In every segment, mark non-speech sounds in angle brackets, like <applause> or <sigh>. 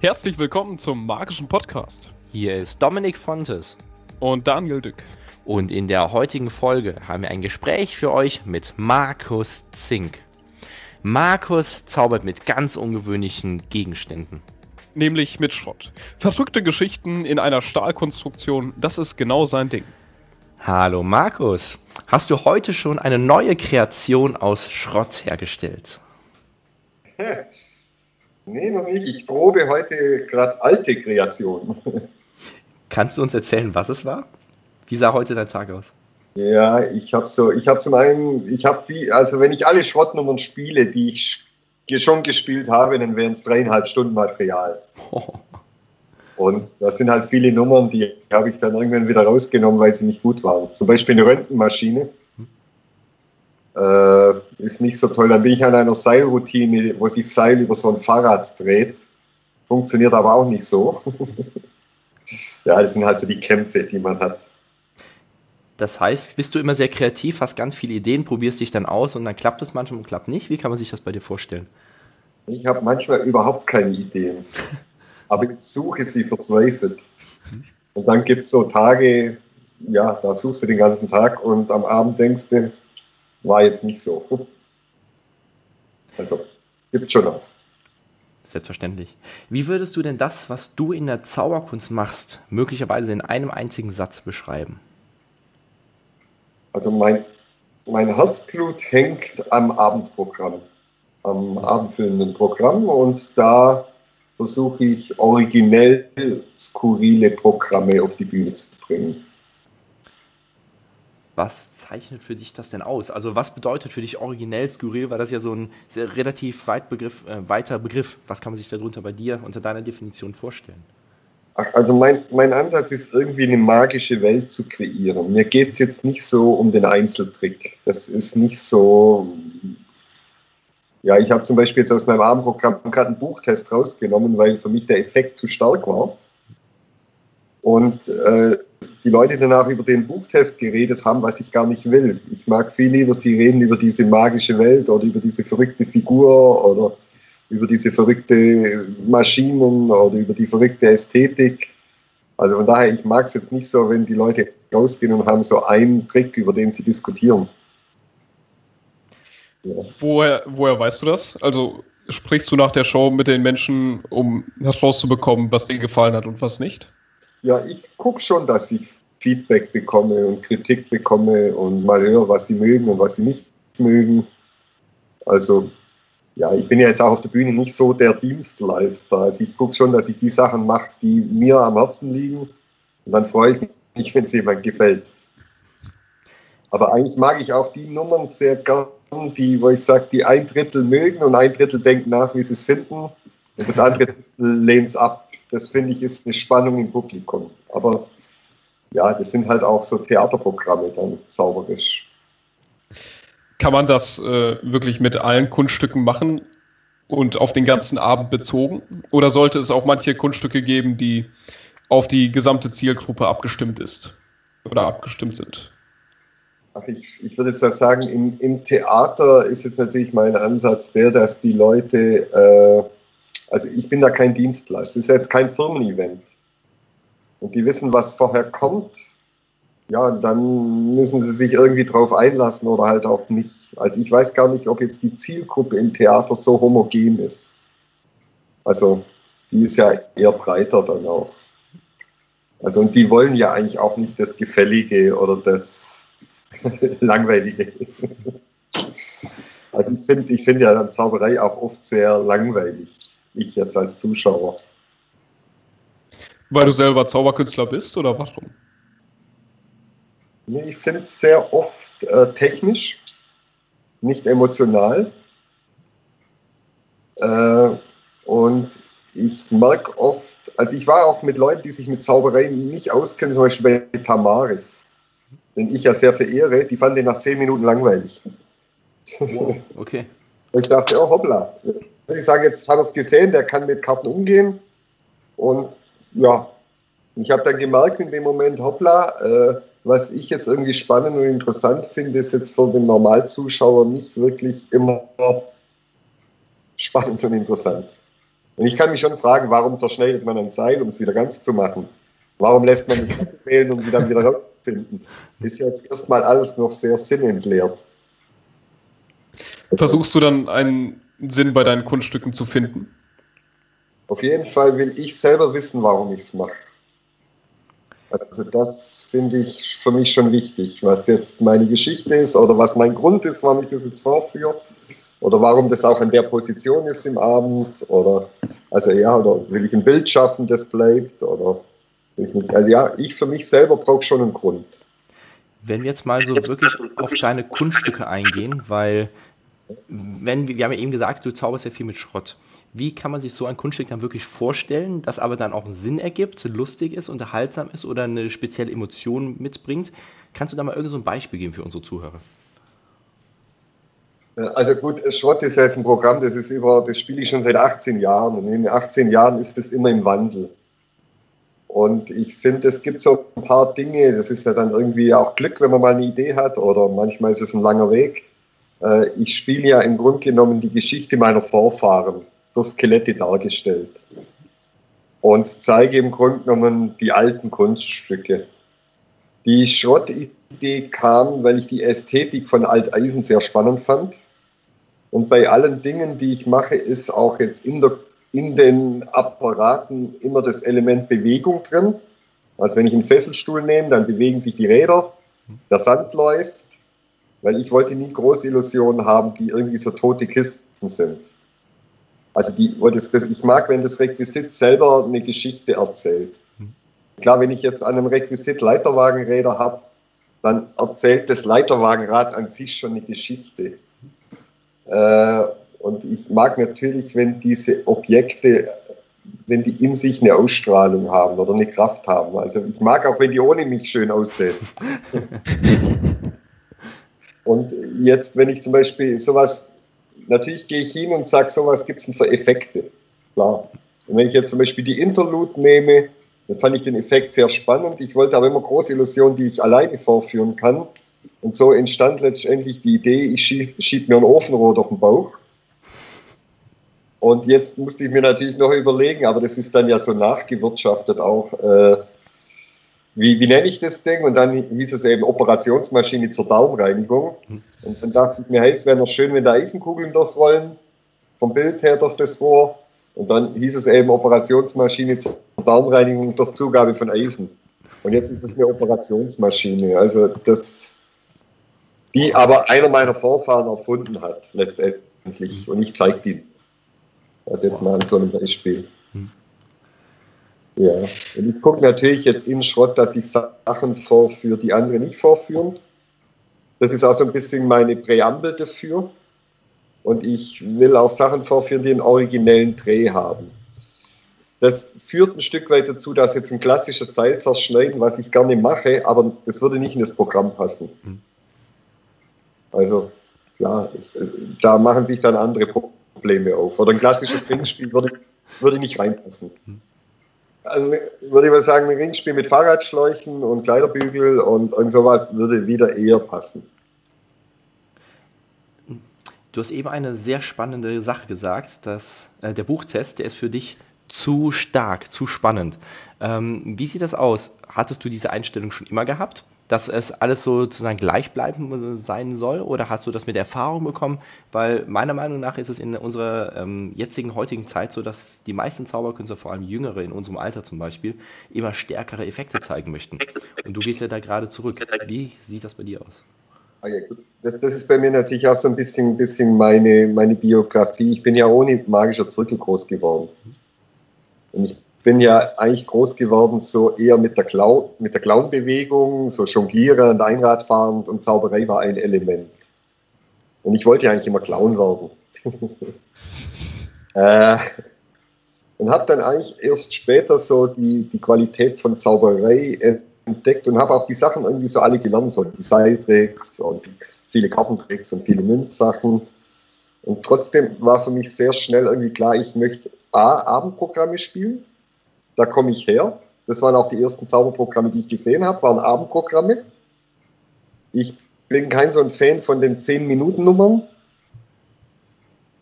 Herzlich willkommen zum magischen Podcast. Hier ist Dominik Fontes. Und Daniel Dück. Und in der heutigen Folge haben wir ein Gespräch für euch mit Markus Zink. Markus zaubert mit ganz ungewöhnlichen Gegenständen. Nämlich mit Schrott. Verrückte Geschichten in einer Stahlkonstruktion, das ist genau sein Ding. Hallo Markus, hast du heute schon eine neue Kreation aus Schrott hergestellt? <laughs> Nee, noch nicht. Ich probe heute gerade alte Kreationen. <laughs> Kannst du uns erzählen, was es war? Wie sah heute dein Tag aus? Ja, ich habe so, ich habe zum einen, ich habe viel, also wenn ich alle Schrottnummern spiele, die ich schon gespielt habe, dann wären es dreieinhalb Stunden Material. Oh. <laughs> Und das sind halt viele Nummern, die habe ich dann irgendwann wieder rausgenommen, weil sie nicht gut waren. Zum Beispiel eine Röntgenmaschine äh, ist nicht so toll. Dann bin ich an einer Seilroutine, wo sich Seil über so ein Fahrrad dreht. Funktioniert aber auch nicht so. <laughs> ja, das sind halt so die Kämpfe, die man hat. Das heißt, bist du immer sehr kreativ, hast ganz viele Ideen, probierst dich dann aus und dann klappt es manchmal und klappt nicht. Wie kann man sich das bei dir vorstellen? Ich habe manchmal überhaupt keine Ideen. <laughs> aber ich suche sie verzweifelt. Und dann gibt es so Tage, ja, da suchst du den ganzen Tag und am Abend denkst du, war jetzt nicht so. Also, gibt schon noch. Selbstverständlich. Wie würdest du denn das, was du in der Zauberkunst machst, möglicherweise in einem einzigen Satz beschreiben? Also mein, mein Herzblut hängt am Abendprogramm, am abendfüllenden Programm und da versuche ich originell skurrile Programme auf die Bühne zu bringen. Was zeichnet für dich das denn aus? Also was bedeutet für dich originell skurril? Weil das ja so ein relativ weit Begriff, äh, weiter Begriff. Was kann man sich darunter bei dir unter deiner Definition vorstellen? Also mein, mein Ansatz ist irgendwie eine magische Welt zu kreieren. Mir geht es jetzt nicht so um den Einzeltrick. Das ist nicht so. Ja, ich habe zum Beispiel jetzt aus meinem Abendprogramm gerade einen Buchtest rausgenommen, weil für mich der Effekt zu stark war. Und äh, die Leute danach über den Buchtest geredet haben, was ich gar nicht will. Ich mag viel lieber, sie reden über diese magische Welt oder über diese verrückte Figur oder über diese verrückte Maschinen oder über die verrückte Ästhetik. Also von daher, ich mag es jetzt nicht so, wenn die Leute rausgehen und haben so einen Trick, über den sie diskutieren. Ja. Woher, woher weißt du das? Also sprichst du nach der Show mit den Menschen, um herauszubekommen, was denen gefallen hat und was nicht? Ja, ich gucke schon, dass ich Feedback bekomme und Kritik bekomme und mal höre, was sie mögen und was sie nicht mögen. Also, ja, ich bin ja jetzt auch auf der Bühne nicht so der Dienstleister. Also ich gucke schon, dass ich die Sachen mache, die mir am Herzen liegen. Und dann freue ich mich, <laughs> wenn es jemand gefällt. Aber eigentlich mag ich auch die Nummern sehr gern, die, wo ich sage, die ein Drittel mögen und ein Drittel denken nach, wie sie es finden. Und das andere <laughs> lehnt es ab das finde ich ist eine Spannung im Publikum. Aber ja, das sind halt auch so Theaterprogramme dann zauberisch. Kann man das äh, wirklich mit allen Kunststücken machen und auf den ganzen Abend bezogen? Oder sollte es auch manche Kunststücke geben, die auf die gesamte Zielgruppe abgestimmt ist oder abgestimmt sind? Ach, ich, ich würde jetzt sagen, im, im Theater ist jetzt natürlich mein Ansatz der, dass die Leute äh, also ich bin da kein Dienstleister. Es ist jetzt kein Firmen-Event. Und die wissen, was vorher kommt. Ja, dann müssen sie sich irgendwie drauf einlassen oder halt auch nicht. Also ich weiß gar nicht, ob jetzt die Zielgruppe im Theater so homogen ist. Also die ist ja eher breiter dann auch. Also und die wollen ja eigentlich auch nicht das Gefällige oder das <laughs> Langweilige. Also ich finde ich find ja dann Zauberei auch oft sehr langweilig ich jetzt als Zuschauer. Weil du selber Zauberkünstler bist oder warum? Nee, ich finde es sehr oft äh, technisch, nicht emotional. Äh, und ich merke oft, also ich war auch mit Leuten, die sich mit Zauberei nicht auskennen, zum Beispiel bei Tamaris, den ich ja sehr verehre, die fanden den nach zehn Minuten langweilig. Wow, okay. <laughs> ich dachte, oh hoppla, ich sage, jetzt hat er es gesehen, der kann mit Karten umgehen. Und ja, ich habe dann gemerkt in dem Moment, hoppla, äh, was ich jetzt irgendwie spannend und interessant finde, ist jetzt für den Normalzuschauer nicht wirklich immer spannend und interessant. Und ich kann mich schon fragen, warum zerschneidet man ein Seil, um es wieder ganz zu machen? Warum lässt man mich fehlen, um sie dann wieder rauszufinden? Ist jetzt erstmal alles noch sehr sinnentleert. Versuchst du dann einen Sinn bei deinen Kunststücken zu finden? Auf jeden Fall will ich selber wissen, warum ich es mache. Also das finde ich für mich schon wichtig, was jetzt meine Geschichte ist oder was mein Grund ist, warum ich das jetzt vorführe oder warum das auch in der Position ist im Abend oder also ja, oder will ich ein Bild schaffen, das bleibt oder also ja, ich für mich selber brauche schon einen Grund. Wenn wir jetzt mal so wirklich auf deine Kunststücke eingehen, weil wenn wir haben ja eben gesagt, du zauberst ja viel mit Schrott. Wie kann man sich so ein Kunststück dann wirklich vorstellen, das aber dann auch einen Sinn ergibt, lustig ist, unterhaltsam ist oder eine spezielle Emotion mitbringt? Kannst du da mal irgend so ein Beispiel geben für unsere Zuhörer? Also gut, Schrott ist ja jetzt ein Programm, das ist über, das spiele ich schon seit 18 Jahren und in 18 Jahren ist das immer im Wandel. Und ich finde, es gibt so ein paar Dinge, das ist ja dann irgendwie auch Glück, wenn man mal eine Idee hat oder manchmal ist es ein langer Weg. Äh, ich spiele ja im Grunde genommen die Geschichte meiner Vorfahren durch Skelette dargestellt und zeige im Grunde genommen die alten Kunststücke. Die Schrottidee kam, weil ich die Ästhetik von Alteisen sehr spannend fand. Und bei allen Dingen, die ich mache, ist auch jetzt in, der, in den Apparaten immer das Element Bewegung drin. Also wenn ich einen Fesselstuhl nehme, dann bewegen sich die Räder, der Sand läuft, weil ich wollte nie große Illusionen haben, die irgendwie so tote Kisten sind. Also die, ich mag, wenn das Requisit selber eine Geschichte erzählt. Klar, wenn ich jetzt an einem Requisit Leiterwagenräder habe, dann erzählt das Leiterwagenrad an sich schon eine Geschichte. Äh, und ich mag natürlich, wenn diese Objekte, wenn die in sich eine Ausstrahlung haben oder eine Kraft haben. Also ich mag auch, wenn die ohne mich schön aussehen. <laughs> Und jetzt, wenn ich zum Beispiel sowas, natürlich gehe ich hin und sage, sowas gibt es denn für Effekte. Klar. Und wenn ich jetzt zum Beispiel die Interlude nehme, dann fand ich den Effekt sehr spannend. Ich wollte aber immer große Illusionen, die ich alleine vorführen kann. Und so entstand letztendlich die Idee, ich schiebe schieb mir ein Ofenrohr durch den Bauch. Und jetzt musste ich mir natürlich noch überlegen, aber das ist dann ja so nachgewirtschaftet auch, äh, wie, wie nenne ich das Ding? Und dann hieß es eben Operationsmaschine zur Darmreinigung. Mhm. Und dann dachte ich mir, hey, es wäre noch schön, wenn da Eisenkugeln durchrollen, vom Bild her durch das Rohr. Und dann hieß es eben Operationsmaschine zur Darmreinigung durch Zugabe von Eisen. Und jetzt ist es eine Operationsmaschine, also das, die aber einer meiner Vorfahren erfunden hat, letztendlich. Und ich zeige die. Also jetzt mal an so einem Beispiel. Ja, und ich gucke natürlich jetzt in Schrott, dass ich Sachen vorführe, die andere nicht vorführen. Das ist auch so ein bisschen meine Präambel dafür. Und ich will auch Sachen vorführen, die einen originellen Dreh haben. Das führt ein Stück weit dazu, dass jetzt ein klassisches Seil zerschneiden, was ich gerne mache, aber es würde nicht in das Programm passen. Hm. Also, klar, es, da machen sich dann andere Probleme auf. Oder ein klassisches Ringspiel würde, würde nicht reinpassen. Also würde ich mal sagen, ein Ringspiel mit Fahrradschläuchen und Kleiderbügel und, und sowas würde wieder eher passen. Du hast eben eine sehr spannende Sache gesagt, dass äh, der Buchtest, der ist für dich zu stark, zu spannend. Ähm, wie sieht das aus? Hattest du diese Einstellung schon immer gehabt? Dass es alles so sozusagen gleichbleibend sein soll? Oder hast du das mit Erfahrung bekommen? Weil meiner Meinung nach ist es in unserer ähm, jetzigen, heutigen Zeit so, dass die meisten Zauberkünstler, vor allem Jüngere in unserem Alter zum Beispiel, immer stärkere Effekte zeigen möchten. Und du gehst ja da gerade zurück. Wie sieht das bei dir aus? Ah ja, das, das, ist bei mir natürlich auch so ein bisschen, bisschen meine, meine Biografie. Ich bin ja ohne magischer Zirkel groß geworden. Und ich bin ja eigentlich groß geworden, so eher mit der, Clown, mit der Clown-Bewegung, so jonglierend, Einradfahrend und Zauberei war ein Element. Und ich wollte ja eigentlich immer Clown werden. <laughs> äh, und habe dann eigentlich erst später so die, die Qualität von Zauberei entdeckt und habe auch die Sachen irgendwie so alle gelernt, so die Seiltricks und viele Kartentricks und viele Münzsachen. Und trotzdem war für mich sehr schnell irgendwie klar, ich möchte A, Abendprogramme spielen da komme ich her. Das waren auch die ersten Zauberprogramme, die ich gesehen habe, waren Abendprogramme. Ich bin kein so ein Fan von den 10-Minuten-Nummern.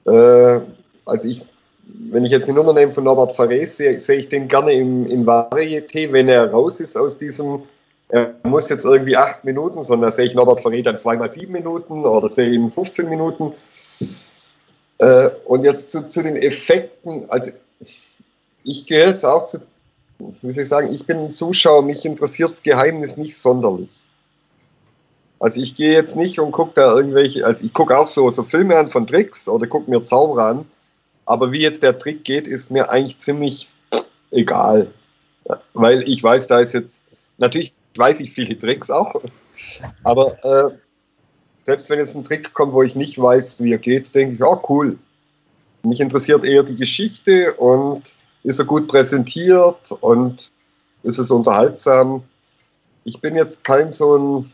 Äh, also ich wenn ich jetzt eine Nummer nehme von Norbert Fares, sehe, sehe ich den gerne im, in Varieté, wenn er raus ist aus diesem, er muss jetzt irgendwie acht Minuten, sondern sehe ich Norbert Fares dann zweimal sieben Minuten oder sehe ihn 15 Minuten. Äh, und jetzt zu, zu, den Effekten, also gehöre jetzt auch zu, wie soll ich sagen, ich bin ein Zuschauer, mich interessiert das Geheimnis nicht sonderlich. Also ich gehe jetzt nicht und gucke da irgendwelche, also ich gucke auch so, so Filme an von Tricks oder gucke mir Zauberer an, aber wie jetzt der Trick geht, ist mir eigentlich ziemlich egal. Weil ich weiß, da ist jetzt, natürlich weiß ich viele Tricks auch, aber äh, selbst wenn jetzt ein Trick kommt, wo ich nicht weiß, wie er geht, denke ich, oh cool. Mich interessiert eher die Geschichte und ist er gut präsentiert und ist es unterhaltsam. Ich bin jetzt kein so ein,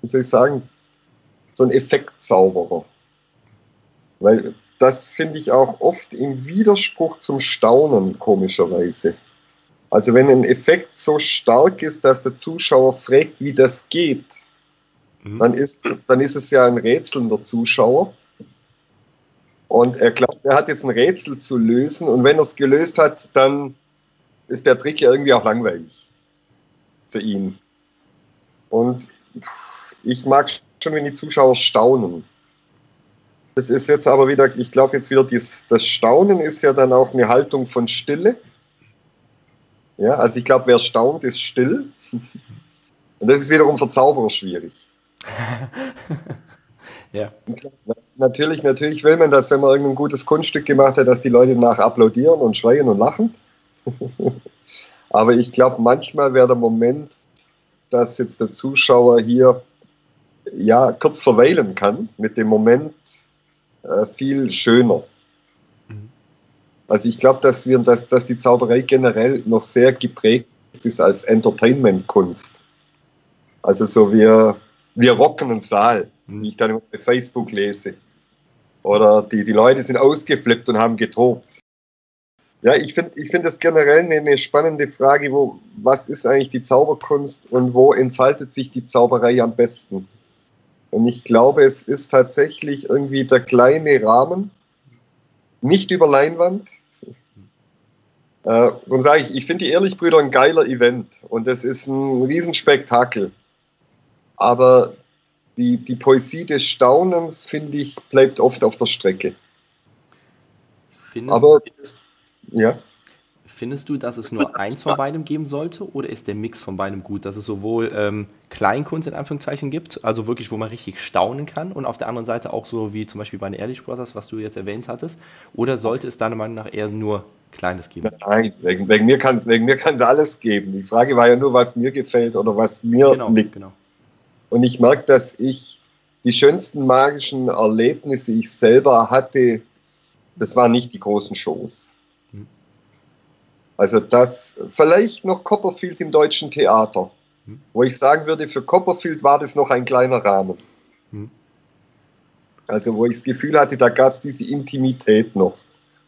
wie soll ich sagen, so ein Effektzauberer. Weil das finde ich auch oft im Widerspruch zum Staunen, komischerweise. Also wenn ein Effekt so stark ist, dass der Zuschauer fragt, wie das geht, mhm. dann, ist, dann ist es ja ein rätselnder Zuschauer. Und er glaubt, er hat jetzt ein Rätsel zu lösen. Und wenn er es gelöst hat, dann ist der Trick ja irgendwie auch langweilig für ihn. Und ich mag schon, wenn die Zuschauer staunen. Das ist jetzt aber wieder, ich glaube jetzt wieder, dies, das Staunen ist ja dann auch eine Haltung von Stille. Ja, also ich glaube, wer staunt, ist still. <laughs> Und das ist wiederum für Zauberer schwierig. <laughs> ja. Natürlich, natürlich will man das, wenn man irgendein gutes Kunststück gemacht hat, dass die Leute nach applaudieren und schreien und lachen. <laughs> aber ich glaube, manchmal wäre der Moment, dass jetzt der Zuschauer hier ja kurz verweilen kann mit dem Moment, äh, viel schöner. Mhm. Also ich glaube, dass wir, dass, dass die Zauberei generell noch sehr geprägt ist als Entertainment-Kunst. Also so wir, wir rocken einen Saal, mhm. wie ich dann bei Facebook lese. Oder die, die Leute sind ausgeflippt und haben getobt. Ja, ich finde ich find das generell eine, eine, spannende Frage, wo, was ist eigentlich die Zauberkunst und wo entfaltet sich die Zauberei am besten? Und ich glaube, es ist tatsächlich irgendwie der kleine Rahmen, nicht über Leinwand. Äh, und sage ich, ich finde die Ehrlichbrüder ein geiler Event und es ist ein Riesenspektakel. Aber die, die Poesie des Staunens, finde ich, bleibt oft auf der Strecke. Findest Aber, ja. Findest du, dass es nur eins von beidem geben sollte oder ist der Mix von beidem gut, dass es sowohl ähm, Kleinkunst in Anführungszeichen gibt, also wirklich, wo man richtig staunen kann und auf der anderen Seite auch so wie zum Beispiel bei den Ehrlich Brothers, was du jetzt erwähnt hattest, oder sollte es deiner Meinung nach eher nur Kleines geben? Nein, wegen, wegen mir kann es alles geben. Die Frage war ja nur, was mir gefällt oder was mir genau, liegt. Genau. Und ich merke, dass ich die schönsten magischen Erlebnisse ich selber hatte, das waren nicht die großen Shows also das vielleicht noch Copperfield im deutschen Theater, hm. wo ich sagen würde, für Copperfield war das noch ein kleiner Rahmen. Hm. Also wo ich das Gefühl hatte, da gab es diese Intimität noch.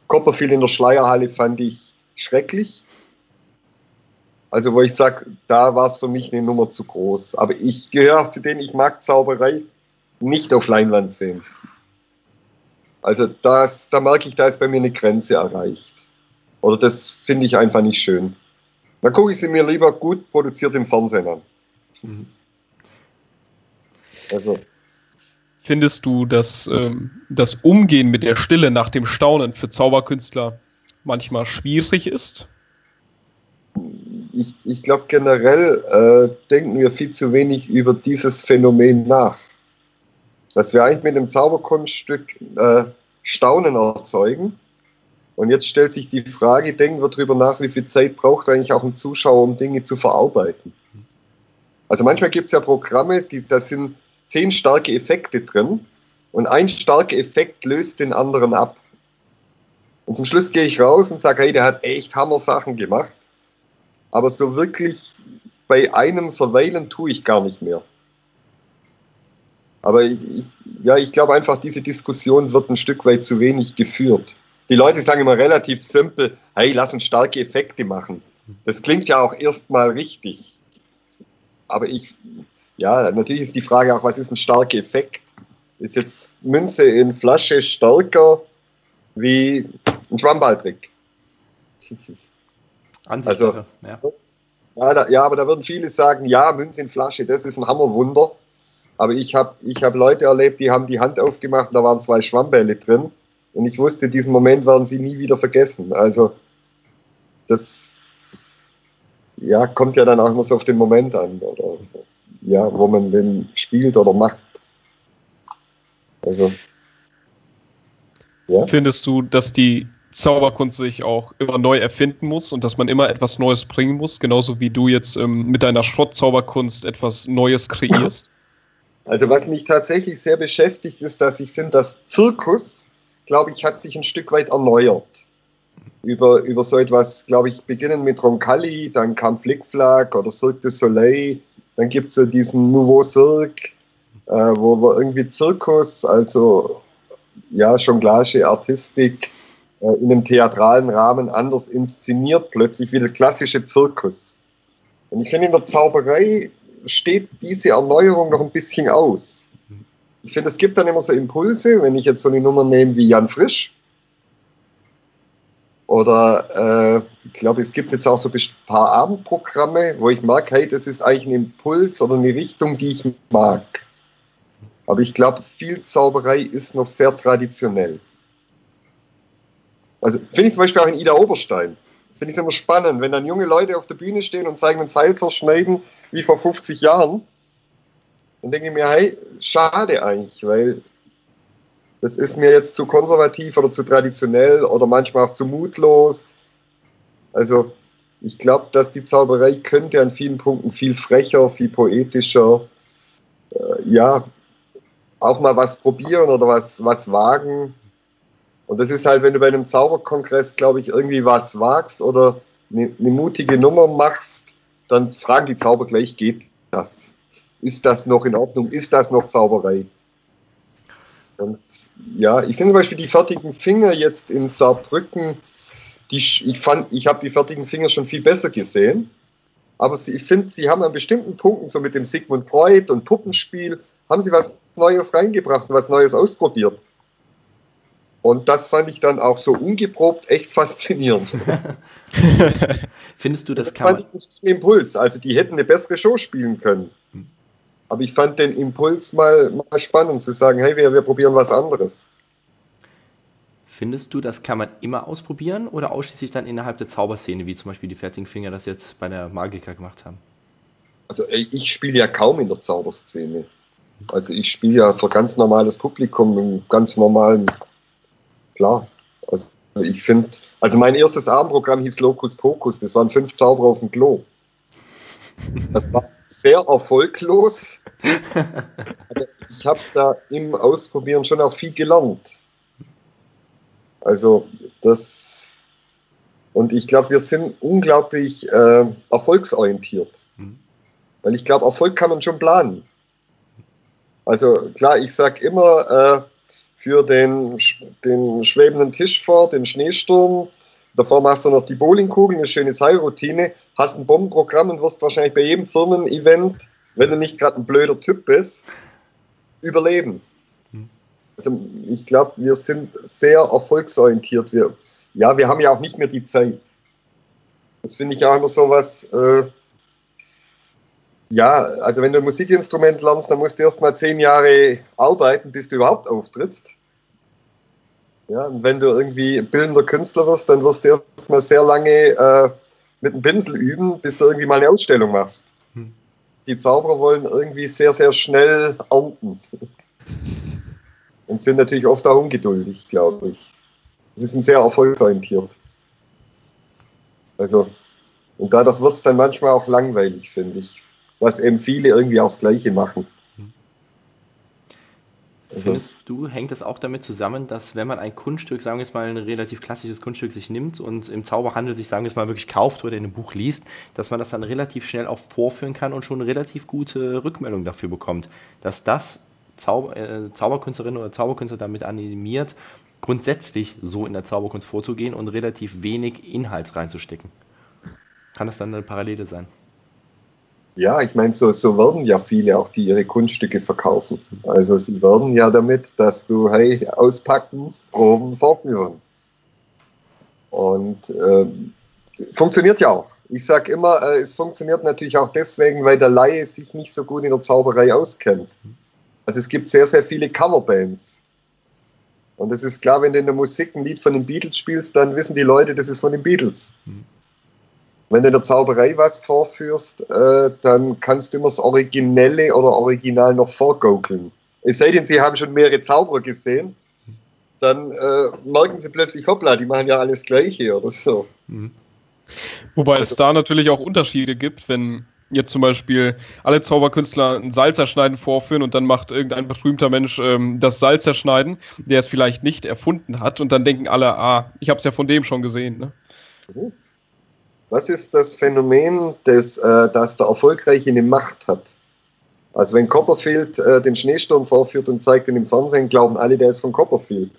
Copperfield in der Schleierhalle fand ich schrecklich. Also wo ich sage, da war es für mich eine Nummer zu groß. Aber ich gehöre auch zu denen, ich mag Zauberei nicht auf Leinwand sehen. Also das, da merke ich, da ist bei mir eine Grenze erreicht. Oder das finde ich einfach nicht schön. Dann gucke ich sie mir lieber gut produziert im Fernsehen an. Mhm. Also. Findest du, dass ähm, das Umgehen mit der Stille nach dem Staunen für Zauberkünstler manchmal schwierig ist? Ich, ich glaube generell äh, denken wir viel zu wenig über dieses Phänomen nach. Dass wir eigentlich mit dem Zauberkunststück äh, Staunen erzeugen und jetzt stellt sich die Frage, denken wir darüber nach, wie viel Zeit braucht eigentlich auch ein Zuschauer, um Dinge zu verarbeiten. Also manchmal gibt es ja Programme, die, da sind zehn starke Effekte drin und ein starker Effekt löst den anderen ab. Und zum Schluss gehe ich raus und sage, hey, der hat echt Hammer-Sachen gemacht. Aber so wirklich bei einem verweilen tue ich gar nicht mehr. Aber ich, ja, ich glaube einfach, diese Diskussion wird ein Stück weit zu wenig geführt die Leute sagen immer relativ simpel, hey, lass uns starke Effekte machen. Das klingt ja auch erstmal richtig. Aber ich, ja, natürlich ist die Frage auch, was ist ein starker Effekt? Ist jetzt Münze in Flasche stärker wie ein Schwammballtrick. <laughs> Ansichtssache, also, ja. Ja, da, ja, aber da würden viele sagen, ja, Münze in Flasche, das ist ein Hammerwunder. Aber ich habe ich hab Leute erlebt, die haben die Hand aufgemacht, da waren zwei Schwammbälle drin. Und ich wusste, diesen Moment werden sie nie wieder vergessen. Also das ja, kommt ja dann auch immer so auf den Moment an, oder ja, wo man den spielt oder macht. Also ja. Findest du, dass die Zauberkunst sich auch immer neu erfinden muss und dass man immer etwas Neues bringen muss, genauso wie du jetzt ähm, mit deiner Schrottzauberkunst etwas Neues kreierst? Also was mich tatsächlich sehr beschäftigt, ist, dass ich finde, dass Zirkus, glaube ich, hat sich ein Stück weit erneuert. Über, über so etwas, glaube ich, beginnen mit Roncalli, dann kam Flickflack oder Cirque du Soleil, dann gibt es so diesen Nouveau Cirque, äh, wo, wo irgendwie Zirkus, also ja, Jonglage, Artistik, äh, in einem theatralen Rahmen anders inszeniert, plötzlich wie der klassische Zirkus. Und ich finde, in der Zauberei steht diese Erneuerung noch ein bisschen aus. Ich finde, es gibt dann immer so Impulse, wenn ich jetzt so eine Nummer nehme wie Jan Frisch. Oder äh, ich glaube, es gibt jetzt auch so ein paar Abendprogramme, wo ich merke, hey, das ist eigentlich ein Impuls oder eine Richtung, die ich mag. Aber ich glaube, viel Zauberei ist noch sehr traditionell. Also finde ich zum Beispiel auch in Ida Oberstein. Finde ich immer spannend, wenn dann junge Leute auf der Bühne stehen und zeigen ein Seil zerschneiden wie vor 50 Jahren. Dann denke ich mir, hey, schade eigentlich, weil das ist mir jetzt zu konservativ oder zu traditionell oder manchmal auch zu mutlos. Also ich glaube, dass die Zauberei könnte an vielen Punkten viel frecher, viel poetischer, äh, ja, auch mal was probieren oder was, was wagen. Und das ist halt, wenn du bei einem Zauberkongress, glaube ich, irgendwie was wagst oder eine, eine, mutige Nummer machst, dann fragen die Zauber gleich, geht das? Ist das noch in Ordnung? Ist das noch Zauberei? Und ja, ich finde zum Beispiel die fertigen Finger jetzt in Saarbrücken, die, ich fand, ich habe die fertigen Finger schon viel besser gesehen. Aber sie, ich finde, sie haben an bestimmten Punkten, so mit dem Sigmund Freud und Puppenspiel, haben sie was Neues reingebracht und was Neues ausprobiert. Und das fand ich dann auch so ungeprobt echt faszinierend. <laughs> Findest du, das, das kann fand ich einen Impuls. Also die hätten eine bessere Show spielen können. Hm. Aber ich fand den Impuls mal, mal spannend zu sagen, hey, wir, wir probieren was anderes. Findest du, das kann man immer ausprobieren oder ausschließlich dann innerhalb der Zauberszene, wie zum Beispiel die fertigen Finger das jetzt bei der Magiker gemacht haben? Also ich spiele ja kaum in der Zauberszene. Also ich spiele ja für ganz normales Publikum, im ganz normalen klar. Also ich finde, also mein erstes Abendprogramm hieß Locus Pocus, das waren fünf Zauberer auf dem Klo. Das war sehr erfolglos. Aber ich habe da im Ausprobieren schon auch viel gelernt. Also das und ich glaube, wir sind unglaublich äh, erfolgsorientiert. Mhm. Weil ich glaube, Erfolg kann man schon planen. Also klar, ich sage immer, äh, für den, den schwebenden Tisch vor, den Schneesturm. Davor machst du noch die Bowlingkugel, eine schöne Seilroutine, hast ein Bombenprogramm und wirst wahrscheinlich bei jedem Firmen-Event, wenn du nicht gerade ein blöder Typ bist, überleben. Also ich glaube, wir sind sehr erfolgsorientiert. Wir, ja, wir haben ja auch nicht mehr die Zeit. Das finde ich auch immer so was, äh, ja, also wenn du ein Musikinstrument lernst, dann musst du erst mal zehn Jahre arbeiten, bis du überhaupt auftrittst. Ja, und wenn du irgendwie bildender Künstler wirst, dann wirst du erst mal sehr lange äh, mit dem Pinsel üben, bis du irgendwie mal eine Ausstellung machst. Hm. Die Zauberer wollen irgendwie sehr, sehr schnell ernten. Und sind natürlich oft auch ungeduldig, glaube ich. Sie sind sehr erfolgsorientiert. Also, und dadurch wird es dann manchmal auch langweilig, finde ich was eben viele irgendwie auch das Gleiche machen. Also. Findest du, hängt das auch damit zusammen, dass wenn man ein Kunststück, sagen wir jetzt mal ein relativ klassisches Kunststück sich nimmt und im Zauberhandel sich, sagen wir jetzt mal, wirklich kauft oder in einem Buch liest, dass man das dann relativ schnell auch vorführen kann und schon eine relativ gute Rückmeldung dafür bekommt, dass das Zauber, äh, Zauberkünstlerin oder Zauberkünstler damit animiert, grundsätzlich so in der Zauberkunst vorzugehen und relativ wenig Inhalt reinzustecken? Kann das dann eine Parallele sein? Ja, ich meine, so, so werden ja viele auch, die ihre Kunststücke verkaufen. Also sie werden ja damit, dass du, hey, auspacken, proben, vorführen. Und äh, funktioniert ja auch. Ich sage immer, äh, es funktioniert natürlich auch deswegen, weil der Laie sich nicht so gut in der Zauberei auskennt. Also es gibt sehr, sehr viele Coverbands. Und es ist klar, wenn du in der Musik ein Lied von den Beatles spielst, dann wissen die Leute, das ist von den Beatles. Wenn du in der Zauberei was vorführst, äh, dann kannst du immer das Originelle oder Original noch vorgaukeln. Es sei denn, sie haben schon mehrere Zauberer gesehen, dann äh, merken sie plötzlich, hoppla, die machen ja alles Gleiche oder so. Mhm. Wobei also, es da natürlich auch Unterschiede gibt, wenn jetzt zum Beispiel alle Zauberkünstler ein Salzerschneiden vorführen und dann macht irgendein berühmter Mensch ähm, das Salzerschneiden, der es vielleicht nicht erfunden hat und dann denken alle, ah, ich habe es ja von dem schon gesehen. Ne? Mhm. Was ist das Phänomen, des, äh, das der Erfolgreiche eine Macht hat? Also wenn Copperfield äh, den Schneesturm vorführt und zeigt ihn im Fernsehen, glauben alle, der ist von Copperfield.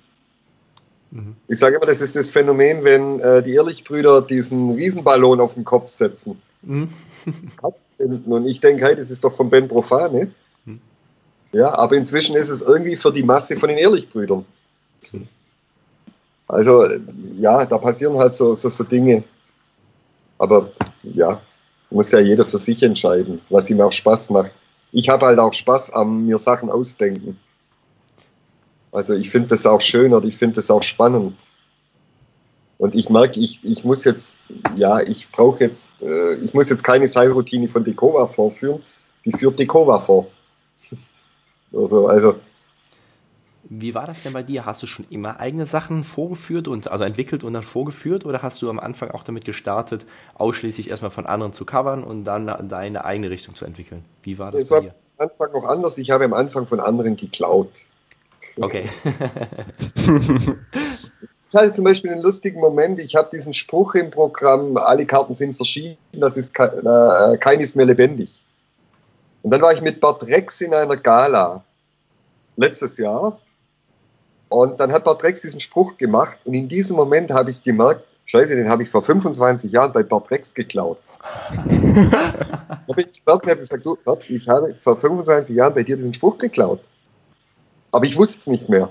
Mhm. Ich sage immer, das ist das Phänomen, wenn äh, die Ehrlichbrüder diesen Riesenballon auf den Kopf setzen. Mhm. <laughs> und ich denke, hey, das ist doch von Ben Profane. Mhm. Ja, aber inzwischen ist es irgendwie für die Masse von den Ehrlichbrüdern. Mhm. Also, ja, da passieren halt so, so, so Dinge. Aber ja, muss ja jeder für sich entscheiden, was ihm auch Spaß macht. Ich habe halt auch Spaß am mir Sachen ausdenken. Also ich finde das auch schön oder ich finde das auch spannend. Und ich merke, ich, ich muss jetzt, ja, ich brauche jetzt, äh, ich muss jetzt keine Seilroutine von Dekova vorführen, die führt Dekova vor. <laughs> also, also wie war das denn bei dir? Hast du schon immer eigene Sachen vorgeführt und also entwickelt und dann vorgeführt oder hast du am Anfang auch damit gestartet, ausschließlich erstmal von anderen zu covern und dann deine eigene Richtung zu entwickeln? Wie war das es bei war dir? am Anfang noch anders. Ich habe am Anfang von anderen geklaut. Okay. ich <laughs> hatte zum Beispiel einen lustigen Moment. Ich habe diesen Spruch im Programm, alle Karten sind verschieden, das ist äh, keines mehr lebendig. Und dann war ich mit Bart Rex in einer Gala letztes Jahr und dann hat Bart Rex diesen Spruch gemacht und in diesem Moment habe ich gemerkt, Scheiße, den habe ich vor 25 Jahren bei Bart Rex geklaut. <laughs> habe ich gesagt, habe gesagt, du, Bart, ich habe vor 25 Jahren bei dir diesen Spruch geklaut. Aber ich wusste es nicht mehr.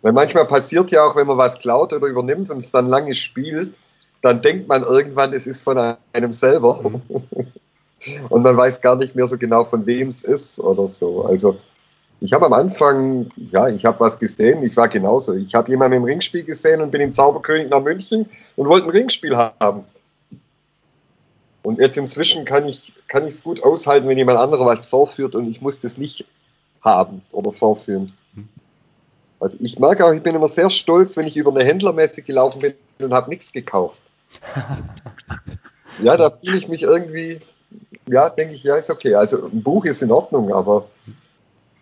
Weil manchmal passiert ja auch, wenn man was klaut oder übernimmt und es dann lange spielt, dann denkt man irgendwann, es ist von einem selber. <laughs> und man weiß gar nicht mehr so genau, von wem es ist oder so. Also ich habe am Anfang, ja, ich habe was gesehen, ich war genauso. Ich habe jemanden im Ringspiel gesehen und bin im Zauberkönig nach München und wollte ein Ringspiel haben. Und jetzt inzwischen kann ich kann es gut aushalten, wenn jemand anderer was vorführt und ich muss das nicht haben oder vorführen. Also ich merke auch, ich bin immer sehr stolz, wenn ich über eine Händlermesse gelaufen bin und habe nichts gekauft. <laughs> ja, da fühle ich mich irgendwie, ja, denke ich, ja, ist okay. Also ein Buch ist in Ordnung, aber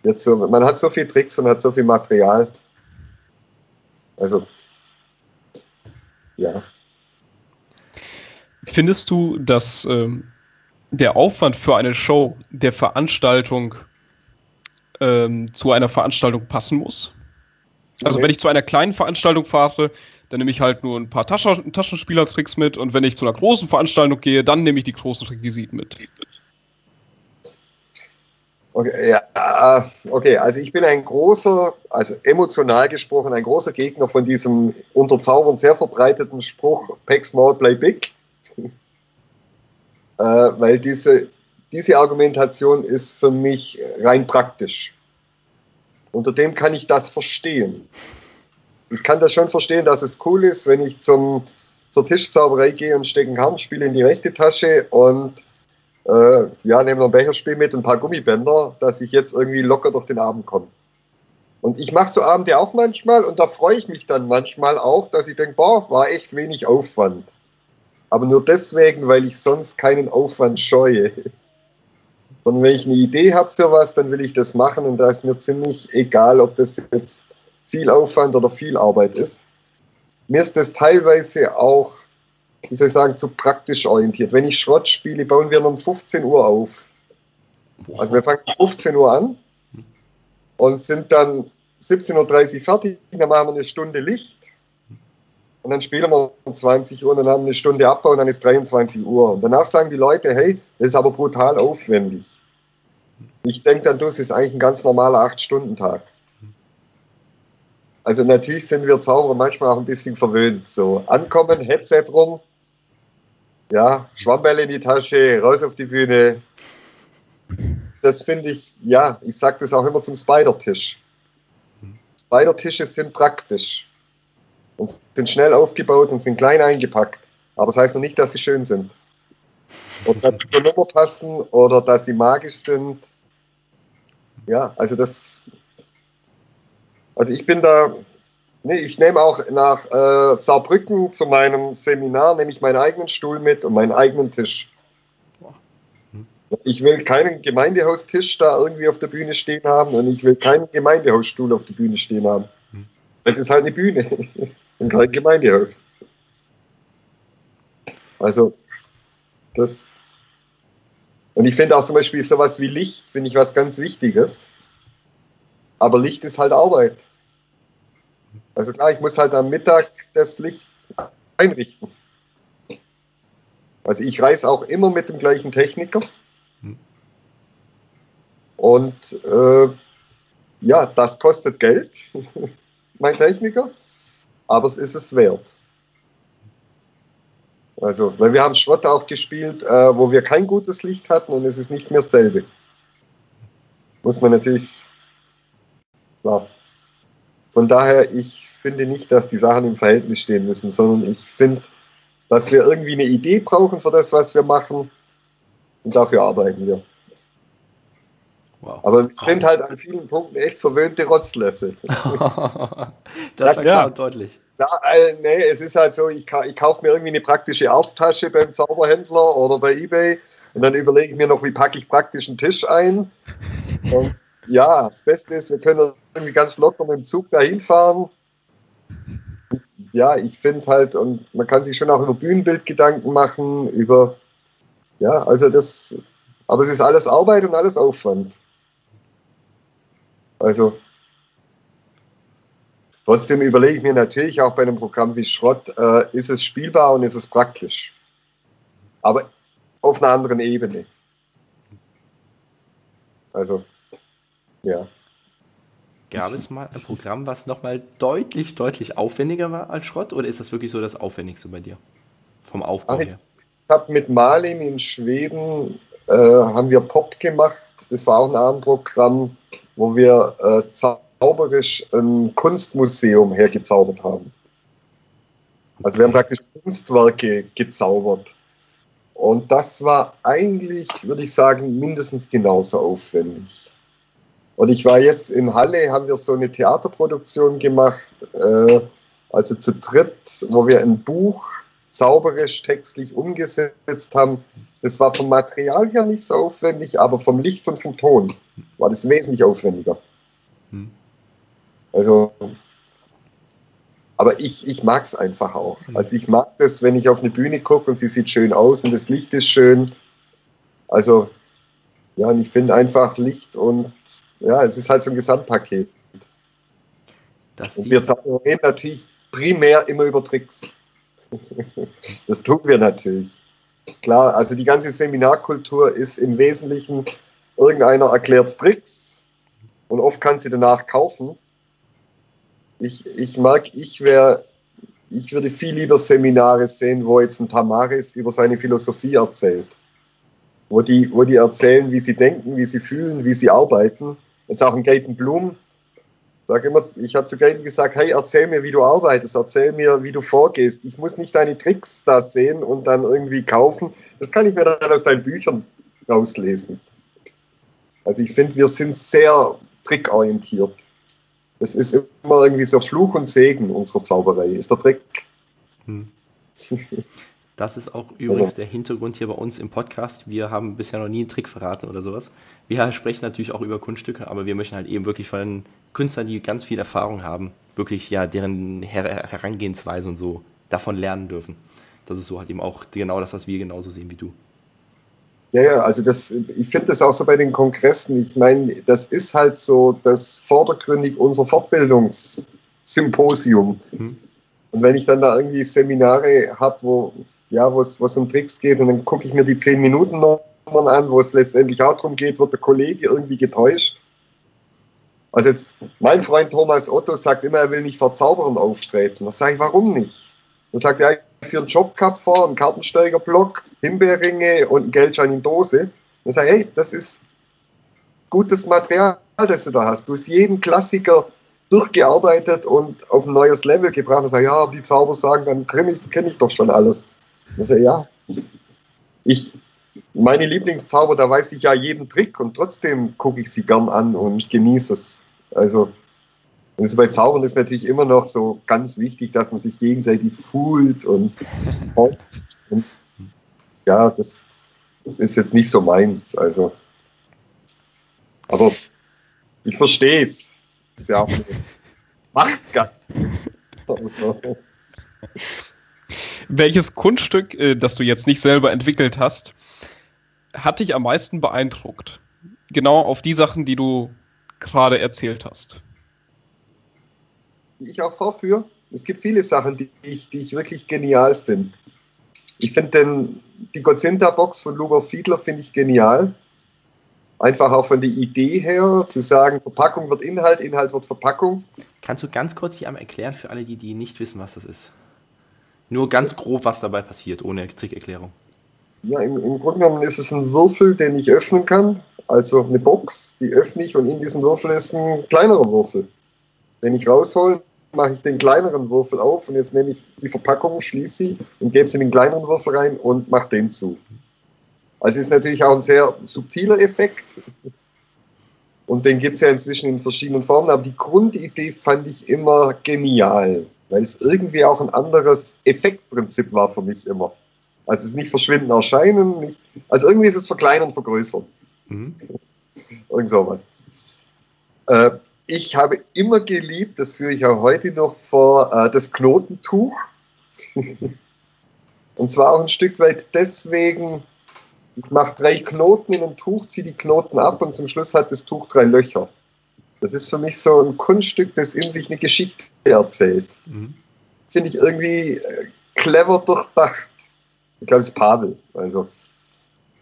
Jetzt so, man hat so viel Tricks und hat so viel Material. Also, ja. Findest du, dass ähm, der Aufwand für eine Show der Veranstaltung ähm, zu einer Veranstaltung passen muss? Also, okay. wenn ich zu einer kleinen Veranstaltung fahre, dann nehme ich halt nur ein paar Taschen Taschenspielertricks mit und wenn ich zu einer großen Veranstaltung gehe, dann nehme ich die großen Requisiten mit. Okay, ja, okay, also ich bin ein großer, also emotional gesprochen, ein großer Gegner von diesem unter Zaubern sehr verbreiteten Spruch Pack Small, Play Big. <laughs> äh, weil diese, diese Argumentation ist für mich rein praktisch. Unter dem kann ich das verstehen. Ich kann das schon verstehen, dass es cool ist, wenn ich zum, zur Tischzauberei gehe und stecke ein Kartenspiel in die rechte Tasche und äh, ja, nehmen wir ein Becherspiel mit, ein paar Gummibänder, dass ich jetzt irgendwie locker durch den Abend komme. Und ich mache so Abende auch manchmal und da freue ich mich dann manchmal auch, dass ich denke, boah, war echt wenig Aufwand. Aber nur deswegen, weil ich sonst keinen Aufwand scheue. <laughs> Sondern wenn ich eine Idee habe für was, dann will ich das machen und da ist mir ziemlich egal, ob das jetzt viel Aufwand oder viel Arbeit ist. Mir ist das teilweise auch wie soll ich sagen, zu praktisch orientiert. Wenn ich Schrott spiele, bauen wir um 15 Uhr auf. Also wir fangen um 15 Uhr an und sind dann 17.30 Uhr fertig, dann machen wir eine Stunde Licht und dann spielen wir um 20 Uhr und dann haben wir eine Stunde Abbau und dann ist 23 Uhr. Und danach sagen die Leute, hey, das ist aber brutal aufwendig. Ich denke dann, das ist eigentlich ein ganz normaler 8-Stunden-Tag. also natürlich sind wir Zauberer manchmal auch ein bisschen verwöhnt. So, ankommen, Headset rum, ja, Schwammbälle in die Tasche, raus auf die Bühne. Das finde ich, ja, ich sage das auch immer zum Spider-Tisch. Spider-Tische sind praktisch und sind schnell aufgebaut und sind klein eingepackt. Aber das heißt noch nicht, dass sie schön sind. Oder dass sie zur Nummer passen oder dass sie magisch sind. Ja, also das. Also ich bin da. Nee, ich nehme auch nach äh, Saarbrücken zu meinem Seminar, nehme ich meinen eigenen Stuhl mit und meinen eigenen Tisch. Ich will keinen Gemeindehaustisch da irgendwie auf der Bühne stehen haben und ich will keinen Gemeindehausstuhl auf der Bühne stehen haben. Es ist halt eine Bühne <laughs> und kein Gemeindehaus. Also, das. Und ich finde auch zum Beispiel sowas wie Licht, finde ich was ganz Wichtiges. Aber Licht ist halt Arbeit. Also klar, ich muss halt am Mittag das Licht einrichten. Also ich reise auch immer mit dem gleichen Techniker. Und äh, ja, das kostet Geld, <laughs> mein Techniker, aber es ist es wert. Also, weil wir haben Schrott auch gespielt, äh, wo wir kein gutes Licht hatten und es ist nicht mehr dasselbe. Muss man natürlich. Ja. Von daher, ich finde nicht, dass die Sachen im Verhältnis stehen müssen, sondern ich finde, dass wir irgendwie eine Idee brauchen für das, was wir machen und dafür arbeiten wir. Wow. Aber wir sind halt an vielen Punkten echt verwöhnte Rotzlöffel. <laughs> das war klar und deutlich. Ja, äh, nee, es ist halt so, ich, ich kaufe mir irgendwie eine praktische Arzttasche beim Zauberhändler oder bei Ebay und dann überlege ich mir noch, wie packe ich praktisch einen Tisch ein. Und ja, das Beste ist, wir können irgendwie ganz locker mit dem Zug dahin fahren. Ja, ich finde halt, und man kann sich schon auch über Bühnenbild Gedanken machen, über, ja, also das, aber es ist alles Arbeit und alles Aufwand. Also, Trotzdem überlege ich mir natürlich auch bei einem Programm wie Schrott, äh, ist es spielbar und ist es praktisch. Aber auf einer anderen Ebene. Also, ja. Gab es mal ein Programm, was nochmal deutlich, deutlich aufwendiger war als Schrott? Oder ist das wirklich so das Aufwendigste bei dir? Vom Aufbau Ach, her? Ich habe mit Malin in Schweden äh, haben wir Pop gemacht. Das war auch ein Abendprogramm, wo wir äh, zauberisch ein Kunstmuseum hergezaubert haben. Also wir haben praktisch Kunstwerke gezaubert. Und das war eigentlich, würde ich sagen, mindestens genauso aufwendig. Und ich war jetzt in Halle, haben wir so eine Theaterproduktion gemacht, äh, also zu dritt, wo wir ein Buch zauberisch textlich umgesetzt haben. Das war vom Material her nicht so aufwendig, aber vom Licht und vom Ton war das wesentlich aufwendiger. Hm. Also, aber ich, ich mag es einfach auch. Mhm. Also ich mag das, wenn ich auf eine Bühne gucke und sie sieht schön aus und das Licht ist schön. Also, ja, und ich finde einfach Licht und ja, es ist halt so ein Gesamtpaket. Das und wir reden natürlich primär immer über Tricks. <laughs> das tun wir natürlich. Klar, also die ganze Seminarkultur ist im Wesentlichen, irgendeiner erklärt Tricks und oft kann sie danach kaufen ich, ich mag, ich wäre, ich würde viel lieber Seminare sehen, wo jetzt ein Tamaris über seine Philosophie erzählt. Wo die, wo die erzählen, wie sie denken, wie sie fühlen, wie sie arbeiten. Jetzt auch ein Gaten Blum. Sag immer, ich habe zu Gaten gesagt, hey, erzähl mir, wie du arbeitest, erzähl mir, wie du vorgehst. Ich muss nicht deine Tricks da sehen und dann irgendwie kaufen. Das kann ich mir dann aus deinen Büchern rauslesen. Also ich finde, wir sind sehr trickorientiert. Es ist immer irgendwie so Fluch und Segen unserer Zauberei, ist der Trick. Hm. <laughs> Das ist auch übrigens der Hintergrund hier bei uns im Podcast. Wir haben bisher noch nie einen Trick verraten oder sowas. Wir sprechen natürlich auch über Kunststücke, aber wir möchten halt eben wirklich von Künstlern, die ganz viel Erfahrung haben, wirklich ja deren Her Herangehensweise und so davon lernen dürfen. Das ist so halt eben auch genau das, was wir genauso sehen wie du. Ja, ja, also das, ich finde das auch so bei den Kongressen. Ich meine, das ist halt so das vordergründig unser Fortbildungssymposium. Mhm. Und wenn ich dann da irgendwie Seminare habe, wo ja, wo es um Tricks geht, und dann gucke ich mir die 10 Minuten Nummern an, wo es letztendlich auch darum geht, wird der Kollege irgendwie getäuscht. Also jetzt, mein Freund Thomas Otto sagt immer, er will nicht vor Zauberern auftreten. Da sage ich, warum nicht? Dann sagt er, für einen Job gehabt vor, einen Kartensteigerblock, Himbeerringe und einen Geldschein in Dose. Dann sage ich, hey, das ist gutes Material, das du da hast. Du hast jeden Klassiker durchgearbeitet und auf ein neues Level gebracht. Dann sage ich, ja, die Zauber sagen, dann kenne ich, kenn ich doch schon alles. Dann sage ich, ja, ich, meine Lieblingszauber, da weiß ich ja jeden Trick und trotzdem gucke ich sie gern an und genieße es. Also, und bei Zaubern ist natürlich immer noch so ganz wichtig, dass man sich gegenseitig fühlt und, <laughs> und ja, das ist jetzt nicht so meins. Also, aber ich verstehe es. Ist ja auch <laughs> Machtgeil. Also. <laughs> Welches Kunststück, äh, das du jetzt nicht selber entwickelt hast, hat dich am meisten beeindruckt? Genau auf die Sachen, die du gerade erzählt hast. Die ich auch vorführe. Es gibt viele Sachen, die ich, die ich wirklich genial finde. Ich finde die Gozinta-Box von Luber Fiedler finde ich genial. Einfach auch von der Idee her, zu sagen, Verpackung wird Inhalt, Inhalt wird Verpackung. Kannst du ganz kurz die einmal erklären für alle, die, die nicht wissen, was das ist? Nur ganz grob, was dabei passiert, ohne Trickerklärung. Ja, im, im Grunde genommen ist es ein Würfel, den ich öffnen kann. Also eine Box, die öffne ich und in diesem Würfel ist ein kleinerer Würfel. Den ich raushole, mache ich den kleineren Würfel auf und jetzt nehme ich die Verpackung, schließe sie und gebe sie in den kleineren Würfel rein und mache den zu. Also ist natürlich auch ein sehr subtiler Effekt. Und den gibt es ja inzwischen in verschiedenen Formen. Aber die Grundidee fand ich immer genial, weil es irgendwie auch ein anderes Effektprinzip war für mich immer. Also es ist nicht verschwinden, erscheinen. Nicht, also irgendwie ist es verkleinern, vergrößern. Mhm. Irgend sowas. Äh, ich habe immer geliebt, das führe ich auch heute noch vor, äh, das Knotentuch. <laughs> Und zwar auch ein Stück weit deswegen, ich mache drei Knoten in ein Tuch, ziehe die Knoten ab und zum Schluss hat das Tuch drei Löcher. Das ist für mich so ein Kunststück, das in sich eine Geschichte erzählt. Mhm. Finde ich irgendwie äh, clever durchdacht. Ich glaube, es ist Pavel. Also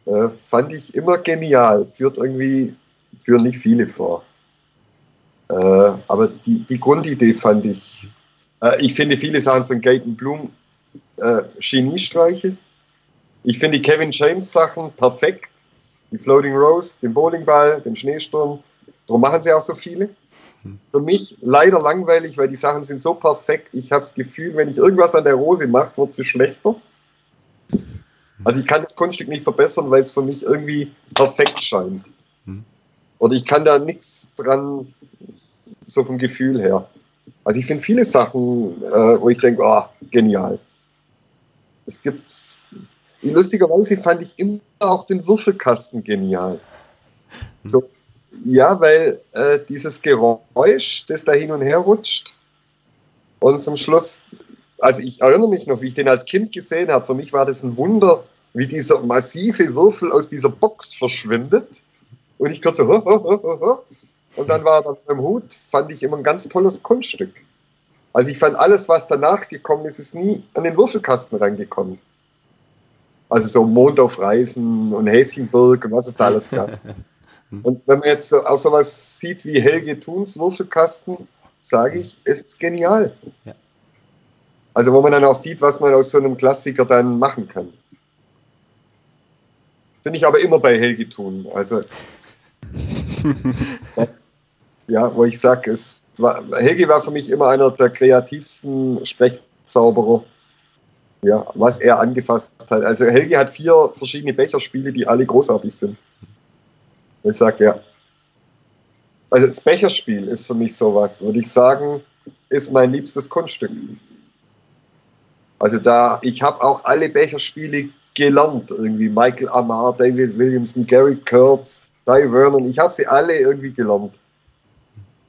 äh, fand ich immer genial. Führt irgendwie, für nicht viele vor. Äh, aber die, die Grundidee fand ich, äh, ich finde viele Sachen von Gaten Bloom äh, Geniestreiche. Ich finde die Kevin James Sachen perfekt. Die Floating Rose, den Bowlingball, den Schneesturm. Darum machen sie auch so viele. Für mich leider langweilig, weil die Sachen sind so perfekt. Ich habe das Gefühl, wenn ich irgendwas an der Rose mache, wird sie schlechter. Also ich kann das Kunststück nicht verbessern, weil es für mich irgendwie perfekt scheint. Und ich kann da nichts dran, so vom Gefühl her. Also ich finde viele Sachen, äh, wo ich denke, oh, genial. Es gibt lustigerweise fand ich immer auch den Würfelkasten genial. So, ja, weil äh, dieses Geräusch, das da hin und her rutscht und zum Schluss, also ich erinnere mich noch, wie ich den als Kind gesehen habe, für mich war das ein Wunder, wie dieser massive Würfel aus dieser Box verschwindet und ich kurz so, ho, ho, ho, ho, und dann war er dann beim Hut, fand ich immer ein ganz tolles Kunststück. Also ich fand alles, was danach gekommen ist, ist nie an den Würfelkasten rangekommen. Also so Mond auf Reisen und Häschenburg und was es da alles gab. <laughs> und wenn man jetzt auch sowas sieht wie Helge Thuns Würfelkasten, sage ich, ist es genial. Ja. Also wo man dann auch sieht, was man aus so einem Klassiker dann machen kann. Finde ich aber immer bei Helge Thun. Also <laughs> ja, wo ich sage, Helge war für mich immer einer der kreativsten Sprechzauberer ja, was er angefasst hat. Also Helge hat vier verschiedene Becherspiele, die alle großartig sind. Ich sage ja. Also das Becherspiel ist für mich sowas, würde ich sagen, ist mein liebstes Kunststück. Also da, ich habe auch alle Becherspiele gelernt, irgendwie Michael Amar, David Williamson, Gary Kurtz, Di Vernon, ich habe sie alle irgendwie gelernt.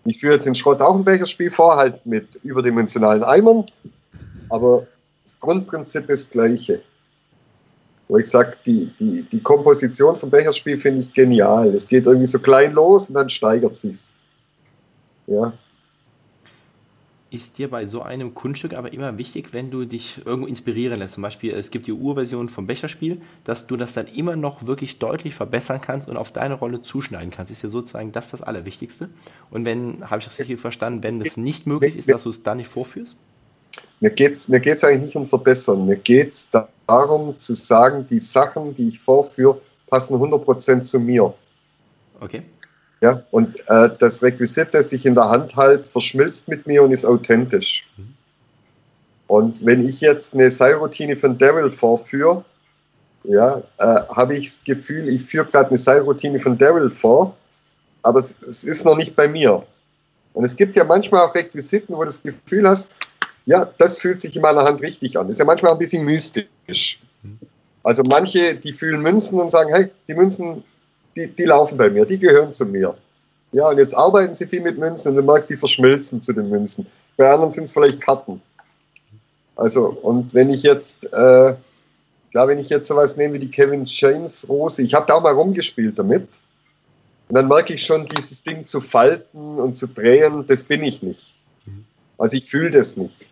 Ich führe jetzt in Schrott auch ein Becherspiel vor, halt mit überdimensionalen Eimern, aber Grundprinzip ist das gleiche. Wo ich sage, die, die, die Komposition vom Becherspiel finde ich genial. Es geht irgendwie so klein los und dann steigert sich's. Ja. ist dir bei so einem Kunststück aber immer wichtig, wenn du dich irgendwo inspirieren lässt. Zum Beispiel, es gibt die Urversion vom Becherspiel, dass du das dann immer noch wirklich deutlich verbessern kannst und auf deine Rolle zuschneiden kannst. Ist ja sozusagen das das Allerwichtigste. Und wenn, habe ich das richtig verstanden, wenn das nicht möglich ist, dass du es dann nicht vorführst? Mir geht es mir geht's eigentlich nicht um Verbessern. Mir geht es darum zu sagen, die Sachen, die ich vorführe, passen 100% zu mir. Okay. Ja, und äh, das Requisit, das ich in der Hand halte, verschmilzt mit mir und ist authentisch. Mhm. Und wenn ich jetzt eine Seilroutine von Daryl vorführe, ja, äh, habe ich das Gefühl, ich führe gerade eine Seilroutine von Daryl vor, aber es, es, ist noch nicht bei mir. Und es gibt ja manchmal auch Requisiten, wo du das Gefühl hast, ja, das fühlt sich in meiner Hand richtig an. Ist ja manchmal ein bisschen mystisch. Also manche, die fühlen Münzen und sagen, hey, die Münzen die, die laufen bei mir, die gehören zu mir. Ja, und jetzt arbeiten sie viel mit Münzen und du merkst, die verschmilzen zu den Münzen. Bei anderen sind es vielleicht Karten. Also, und wenn ich jetzt, äh, klar, wenn ich jetzt sowas nehme wie die Kevin James Rose, ich habe da auch mal rumgespielt damit. Und dann merke ich schon, dieses Ding zu falten und zu drehen, das bin ich nicht. Also ich fühle das nicht.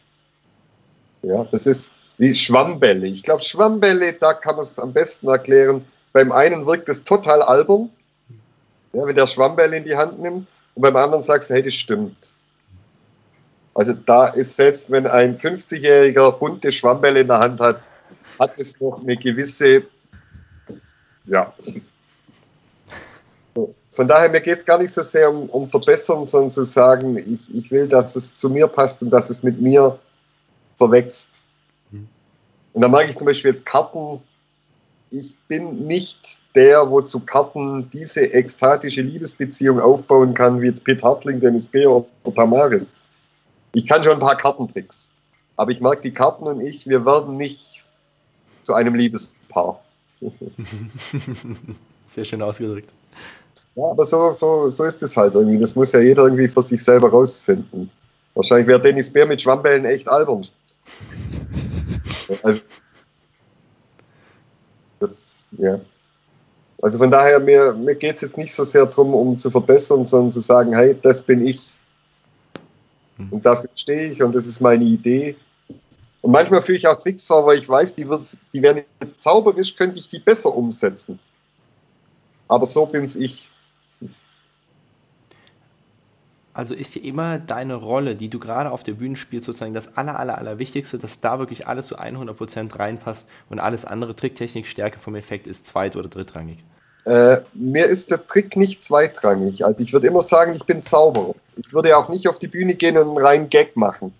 Ja, das ist wie Schwammbälle. Ich glaube, Schwammbälle, da kann man es am besten erklären. Beim einen wirkt es total albern, ja, wenn der Schwammbälle in die Hand nimmt, und beim anderen sagst du, hey, das stimmt. Also da ist selbst, wenn ein 50-jähriger bunte Schwammbälle in der Hand hat, hat es noch eine gewisse, ja. Von daher, mir geht es gar nicht so sehr um, um Verbessern, sondern zu sagen, ich, ich will, dass es zu mir passt und dass es mit mir verwächst. Mhm. Und da mag ich zum Beispiel jetzt Karten ich bin nicht der, wo zu Karten diese ekstatische Liebesbeziehung aufbauen kann, wie jetzt Pete Hartling, Dennis Beer oder Tamaris. Ich kann schon ein paar Kartentricks, aber ich mag die Karten und ich, wir werden nicht zu einem Liebespaar. <laughs> Sehr schön ausgedrückt. Ja, aber so, so, so ist es halt irgendwie. Das muss ja jeder irgendwie für sich selber rausfinden. Wahrscheinlich wäre Dennis Bär mit Schwammbällen echt albern. Also, das, ja. Also von daher, mir, mir geht es jetzt nicht so sehr darum, um zu verbessern, sondern zu sagen, hey, das bin ich. Hm. Und dafür stehe ich und das ist meine Idee. Und manchmal führe ich auch Tricks vor, weil ich weiß, die, die werden jetzt zauberisch, könnte ich die besser umsetzen. Aber so bin es ich. Also ist dir immer deine Rolle, die du gerade auf der Bühne spielst, sozusagen das aller, aller, aller Wichtigste, dass da wirklich alles zu 100% reinpasst und alles andere, Tricktechnik, Stärke vom Effekt ist zweit- oder drittrangig? Äh, mir ist der Trick nicht zweitrangig. Also ich würde immer sagen, ich bin Zauberer. Ich würde auch nicht auf die Bühne gehen und einen reinen Gag machen.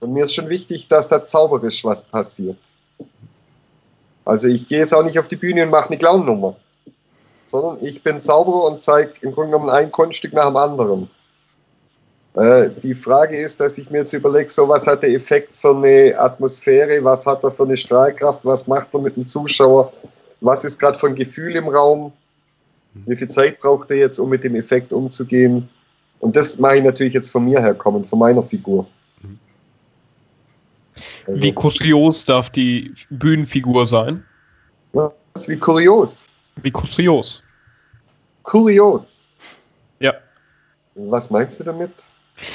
Und mir ist schon wichtig, dass da zauberisch was passiert. Also ich gehe jetzt auch nicht auf die Bühne und mache eine Clown-Nummer. Sondern ich bin Zauberer und zeige im Grunde genommen ein Kunststück nach dem anderen. Äh, die Frage ist, dass ich mir jetzt überlege, so was hat der Effekt für eine Atmosphäre, was hat er für eine Strahlkraft, was macht er mit dem Zuschauer, was ist gerade für ein Gefühl im Raum, wie viel Zeit braucht er jetzt, um mit dem Effekt umzugehen. Und das mache ich natürlich jetzt von mir herkommen, von meiner Figur. Also, wie kurios darf die Bühnenfigur sein? Was, wie kurios? Wie kurios? Kurios. Ja. Was meinst du damit?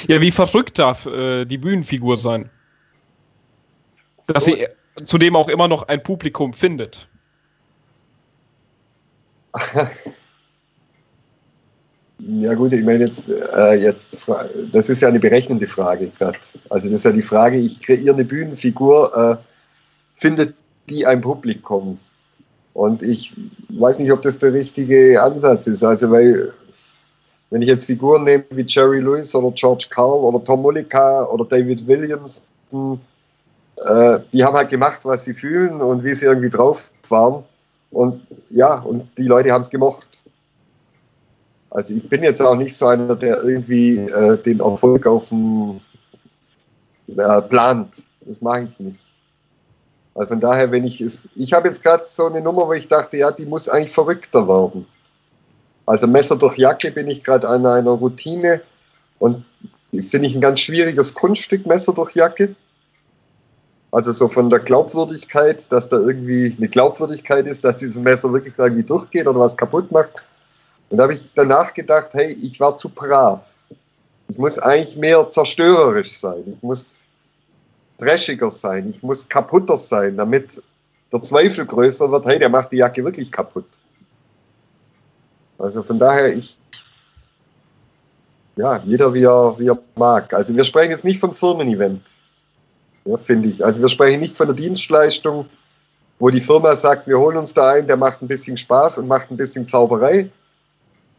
Ja, wie verrückt darf äh, die Bühnenfigur sein? Dass so. sie zudem auch immer noch ein Publikum findet. <laughs> ja gut, ich meine jetzt, äh, jetzt, das ist ja eine berechnende Frage gerade. Also das ist ja die Frage, ich kreiere eine Bühnenfigur, äh, findet die ein Publikum? Und ich weiß nicht, ob das der richtige Ansatz ist. Also weil wenn ich jetzt Figuren nehme wie Jerry Lewis oder George Carl oder Tom Mullica oder David Williams, äh, die haben halt gemacht, was sie fühlen und wie sie irgendwie drauf waren. Und ja, und die Leute haben es gemocht. Also ich bin jetzt auch nicht so einer, der irgendwie äh, den Erfolg auf dem äh, plant. Das mache ich nicht. Also von daher, wenn ich es, ich habe jetzt gerade so eine Nummer, wo ich dachte, ja, die muss eigentlich verrückter werden. Also Messer durch Jacke bin ich gerade an einer Routine und finde ich ein ganz schwieriges Kunststück, Messer durch Jacke. Also so von der Glaubwürdigkeit, dass da irgendwie eine Glaubwürdigkeit ist, dass dieses Messer wirklich irgendwie durchgeht oder was kaputt macht. Und da habe ich danach gedacht, hey, ich war zu brav. Ich muss eigentlich mehr zerstörerisch sein. Ich muss dreschiger sein. Ich muss kaputter sein, damit der Zweifel größer wird, hey, der macht die Jacke wirklich kaputt. Also von daher, ich, ja, jeder wie er, wie er mag. Also wir sprechen jetzt nicht von Firmen-Event, ja, finde ich. Also wir sprechen nicht von der Dienstleistung, wo die Firma sagt, wir holen uns da ein, der macht ein bisschen Spaß und macht ein bisschen Zauberei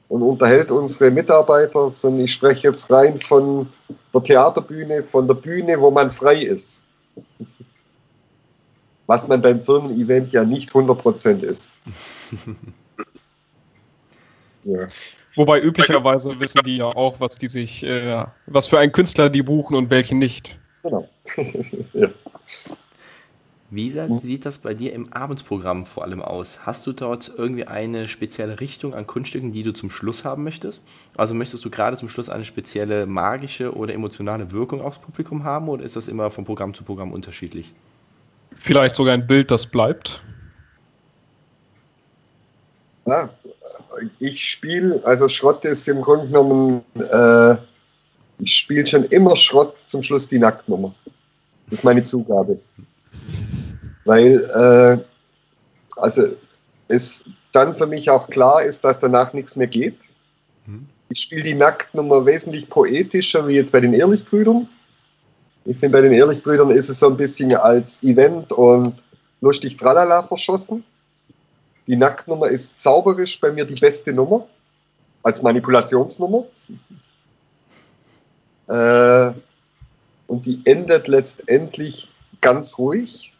und unterhält unsere Mitarbeiter, sondern ich spreche jetzt rein von der Theaterbühne, von der Bühne, wo man frei ist. Was man beim Firmen-Event ja nicht 100% ist. <laughs> ja. Wobei üblicherweise wissen die ja auch, was die sich, äh, was für einen Künstler die buchen und welchen nicht. Genau. <laughs> ja. Wie sieht das bei dir im Abendprogramm vor allem aus? Hast du dort irgendwie eine spezielle Richtung an Kunststücken, die du zum Schluss haben möchtest? Also möchtest du gerade zum Schluss eine spezielle magische oder emotionale Wirkung aufs Publikum haben oder ist das immer von Programm zu Programm unterschiedlich? Vielleicht sogar ein Bild, das bleibt? Ja, ich spiele, also Schrott ist im Grunde genommen, äh, ich spiele schon immer Schrott zum Schluss die Nacktnummer. Das ist meine Zugabe. Weil, äh, also es dann für mich auch klar ist, dass danach nichts mehr geht. Mhm. Ich spiele die Nacktnummer wesentlich poetischer wie jetzt bei den Ehrlichbrüdern. Ich finde, bei den Ehrlichbrüdern ist es so ein bisschen als Event und lustig tralala verschossen. Die Nacktnummer ist zauberisch bei mir die beste Nummer, als Manipulationsnummer. Äh, und die endet letztendlich ganz ruhig.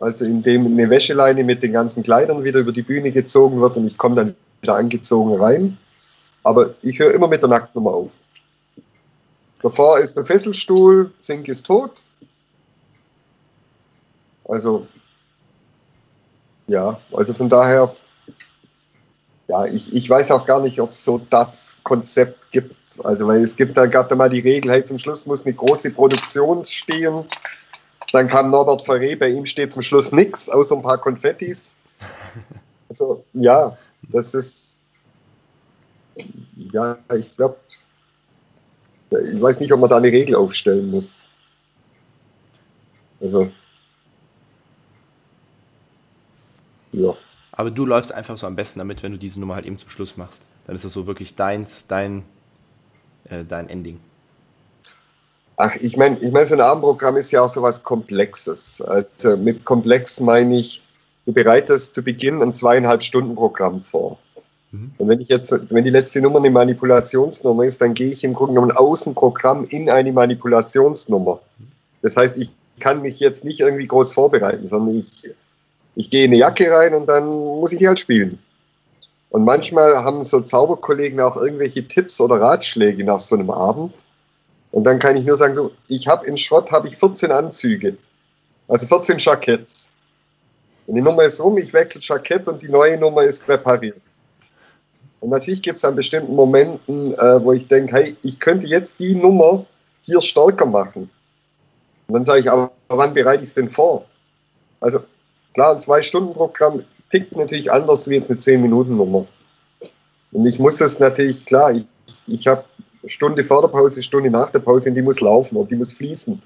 Also indem eine Wäscheleine mit den ganzen Kleidern wieder über die Bühne gezogen wird und ich komme dann wieder angezogen rein. Aber ich höre immer mit der Nacktnummer auf. Davor ist der Fesselstuhl, Zink ist tot. Also ja, also von daher, ja, ich, ich weiß auch gar nicht, ob es so das Konzept gibt. Also, weil es gibt da gerade mal die Regel, hey, zum Schluss muss eine große Produktion stehen. Dann kam Norbert Ferré, bei ihm steht zum Schluss nichts, außer ein paar Konfettis. <laughs> Also, ja, das ist, ja, ich glaube, ich weiß nicht, ob man da eine Regel aufstellen muss. Also, Ja. Aber du läufst einfach so am besten damit, wenn du diese Nummer halt eben zum Schluss machst. Dann ist das so wirklich deins, dein, äh, dein Ending. Ach, ich meine, ich mein, so ein Abendprogramm ist ja auch so was Komplexes. Also mit komplex meine ich, du bereitest zu Beginn ein zweieinhalb Stunden Programm vor. Mhm. Und wenn ich jetzt, wenn die letzte Nummer eine Manipulationsnummer ist, dann gehe ich im Grunde genommen aus dem Programm in eine Manipulationsnummer. Das heißt, ich kann mich jetzt nicht irgendwie groß vorbereiten, sondern ich ich gehe in eine Jacke rein und dann muss ich halt spielen. Und manchmal haben so Zauberkollegen auch irgendwelche Tipps oder Ratschläge nach so einem Abend. Und dann kann ich nur sagen, du, ich habe in Schrott habe ich 14 Anzüge, also 14 Jacketts. Und die Nummer ist rum, ich wechsle Jackett und die neue Nummer ist präpariert. Und natürlich gibt es an bestimmten Momenten, äh, wo ich denke, hey, ich könnte jetzt die Nummer hier stärker machen. Und dann sage ich, aber wann bereite ich es denn vor? Also Klar, ein Zwei-Stunden-Programm tickt natürlich anders wie jetzt eine Zehn-Minuten-Nummer. Und ich muss das natürlich, klar, ich, ich habe Stunde vor der Pause, Stunde nach der Pause und die muss laufen und die muss fließen.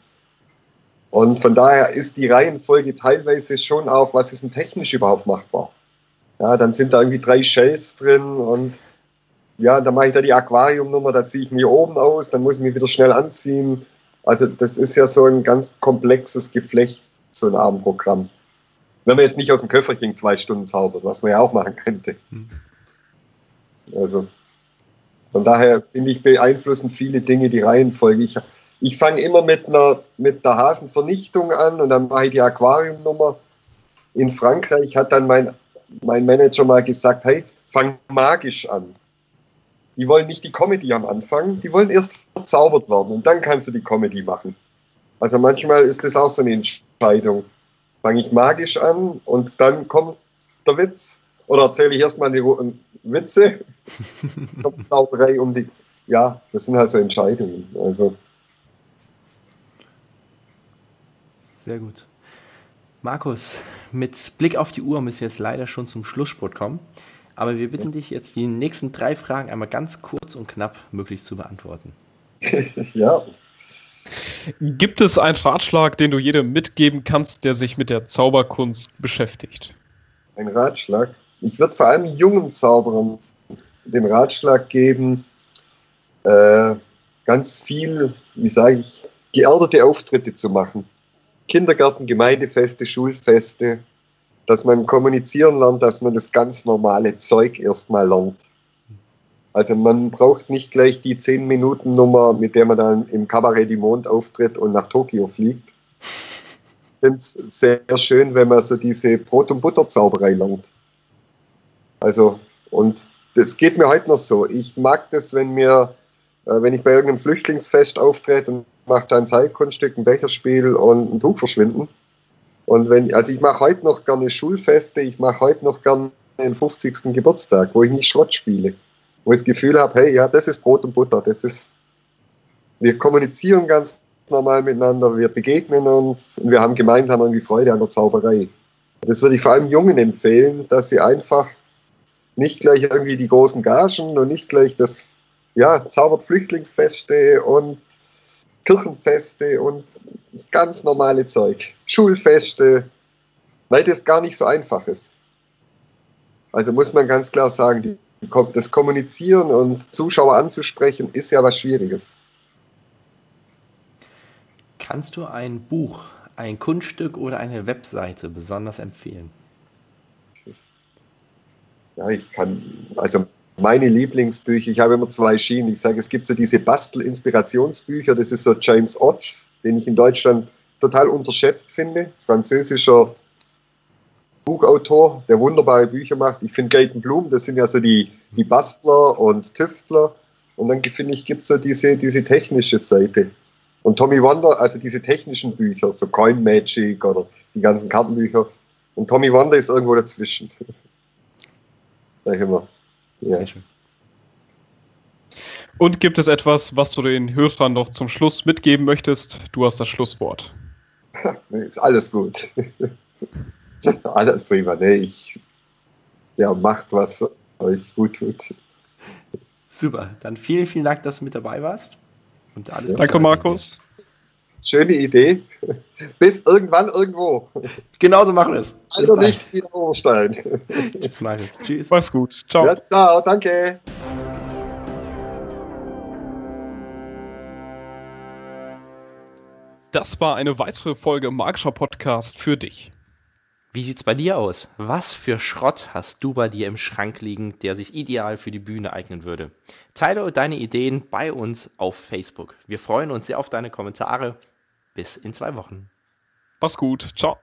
Und von daher ist die Reihenfolge teilweise schon auch, was ist denn technisch überhaupt machbar? Ja, dann sind da irgendwie drei Shells drin und ja, dann mache ich da die Aquariumnummer, da ziehe ich mich oben aus, dann muss ich mich wieder schnell anziehen. Also das ist ja so ein ganz komplexes Geflecht, so ein Abendprogramm. Wenn man jetzt nicht aus dem Köfferchen zwei Stunden zaubert, was man ja auch machen könnte. Hm. Also von daher finde ich beeinflussen viele Dinge die Reihenfolge. Ich, ich fange immer mit einer mit der Hasenvernichtung an und dann mache ich die Aquariumnummer. In Frankreich hat dann mein, mein Manager mal gesagt, hey, fang magisch an. Die wollen nicht die Comedy am Anfang, die wollen erst verzaubert werden und dann kannst du die Comedy machen. Also manchmal ist das auch so eine Entscheidung fange ich magisch an und dann kommt der Witz. Oder erzähle ich erstmal die Witze, <laughs> kommt Zauberei um die. Ja, das sind halt so Entscheidungen. Also. Sehr gut. Markus, mit Blick auf die Uhr müssen wir jetzt leider schon zum Schlusssport kommen. Aber wir bitten dich jetzt, die nächsten drei Fragen einmal ganz kurz und knapp möglich zu beantworten. <laughs> ja. Gibt es einen Ratschlag, den du jedem mitgeben kannst, der sich mit der Zauberkunst beschäftigt? Ein Ratschlag? Ich würde vor allem jungen Zauberern den Ratschlag geben, äh, ganz viel, wie sage ich, geerdete Auftritte zu machen. Kindergarten, Gemeindefeste, Schulfeste, dass man kommunizieren lernt, dass man das ganz normale Zeug erstmal lernt. Also man braucht nicht gleich die 10-Minuten-Nummer, mit der man dann im Kabarett die Mond auftritt und nach Tokio fliegt. Ich finde es sehr schön, wenn man so diese Brot- und Butter-Zauberei lernt. Also, und das geht mir heute noch so. Ich mag das, wenn mir, äh, wenn ich bei irgendeinem Flüchtlingsfest auftrete und mache da ein Seilkunststück, ein Becherspiel und ein Tuch verschwinden. Und wenn, also ich mache heute noch gerne Schulfeste, ich mache heute noch gerne den 50. Geburtstag, wo ich nicht Schrott spiele. Wo ich das Gefühl habe, hey, ja, das ist Brot und Butter, das ist, wir kommunizieren ganz normal miteinander, wir begegnen uns und wir haben gemeinsam irgendwie Freude an der Zauberei. Das würde ich vor allem Jungen empfehlen, dass sie einfach nicht gleich irgendwie die großen Gagen und nicht gleich das, ja, zaubert Flüchtlingsfeste und Kirchenfeste und das ganz normale Zeug. Schulfeste, weil das gar nicht so einfach ist. Also muss man ganz klar sagen, die, das Kommunizieren und Zuschauer anzusprechen, ist ja was Schwieriges. Kannst du ein Buch, ein Kunststück oder eine Webseite besonders empfehlen? Ja, ich kann, also meine Lieblingsbücher, ich habe immer zwei Schienen. Ich sage, es gibt so diese Bastel-Inspirationsbücher, das ist so James Otts, den ich in Deutschland total unterschätzt finde. Französischer Buchautor, der wunderbare Bücher macht. Ich finde Gaten Bloom, das sind ja so die, die Bastler und Tüftler. Und dann finde ich, gibt es so diese, diese technische Seite. Und Tommy Wonder, also diese technischen Bücher, so Coin Magic oder die ganzen Kartenbücher. Und Tommy Wonder ist irgendwo dazwischen. <laughs> Sag ich immer. Ja. Sehr schön. Und gibt es etwas, was du den Hörern noch zum Schluss mitgeben möchtest? Du hast das Schlusswort. <laughs> ist alles gut. <laughs> <laughs> alles prima. Nee, ich, ja, macht, was euch gut tut. Super. Dann vielen, vielen Dank, dass du mit dabei warst. Und alles ja. Danke, Markus. Schöne Idee. <laughs> Bis irgendwann irgendwo. Genauso machen wir es. Also nicht wieder Oberstein. <laughs> Tschüss, Markus. Tschüss. Mach's gut. Ciao. Ja, ciao, danke. Das war eine weitere Folge Magischer Podcast für dich. Wie sieht's bei dir aus? Was für Schrott hast du bei dir im Schrank liegen, der sich ideal für die Bühne eignen würde? Teile deine Ideen bei uns auf Facebook. Wir freuen uns sehr auf deine Kommentare. Bis in zwei Wochen. Mach's gut. Ciao.